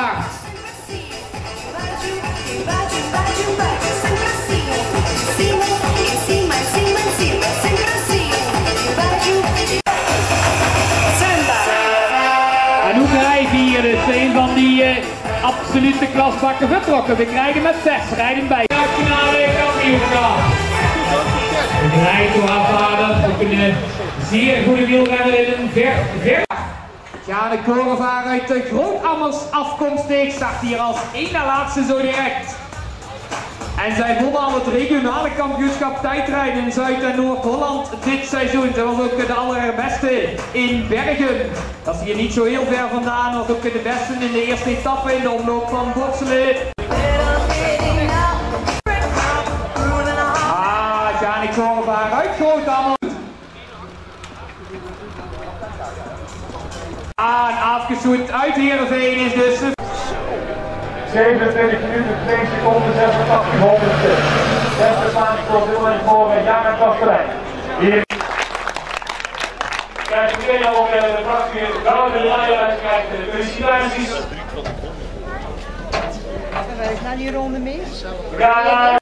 En hoe krijgen hier dus een van die uh, absolute klasbakken vertrokken. We krijgen met zes rijden bij. Nationale kampioenschap. Begeleid door haar vader, ook een zeer goede wielrenner in een ver, ver. Ja, de korenvaar uit de Grootammers afkomstig start hier als na laatste zo direct. En zij wonnen al het regionale kampioenschap tijdrijden in Zuid- en Noord-Holland dit seizoen. Ze was ook de allerbeste in Bergen. Dat is hier niet zo heel ver vandaan. Was ook de beste in de eerste etappe in de omloop van Botselen. Ah, Janik Korenvaar uit Grootammers. Aan afgezoet uit Heerenveen is dus... 27 minuten, 2 seconden, 86 honderdste. Beste ik voor en voor Jan en Kastelein. Hier. Kijk, meteen al op de fractie Gouden Lions krijgt de felicitaties. Werkt nou die ronde mee? Ja,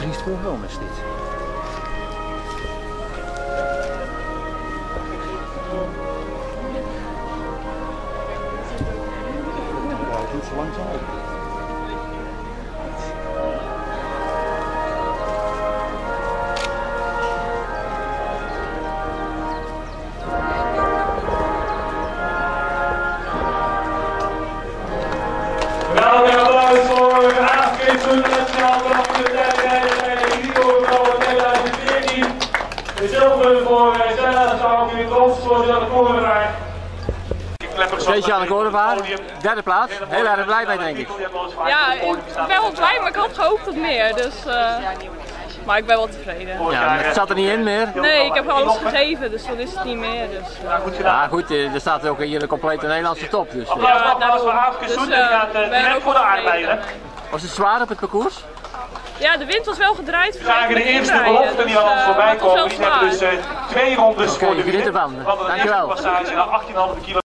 Triest programma is dit. Ja, het doet zo langzaam op. Voor zilveren voor Stella Kampioen, brons voor de Korenvaart. Speciale korenvaar, derde plaats. Heel erg blij mee denk ik. Ja, ik ben wel blij, maar ik had gehoopt op meer. Dus, eh, maar ik ben wel tevreden. Ja, het zat er niet in meer. Nee, ik heb alles gegeven, dus dan is het niet meer. Dus, eh, Goed Ja goed, eh, er staat ook hier een complete Nederlandse top. Dus, eh. Voor daarom. Aafke Dus, Soet. Die eh, gaat eh, ben ook voor de tevreden. Was het zwaar op het parcours? Ja, de wind was wel gedraaid. We zagen de eerste beloften die dus, al ons eh, voorbij komen. Die hebben dus eh, twee rondes voor de ervan. Van de eerste Dankjewel. passage naar 18,5 kilometer.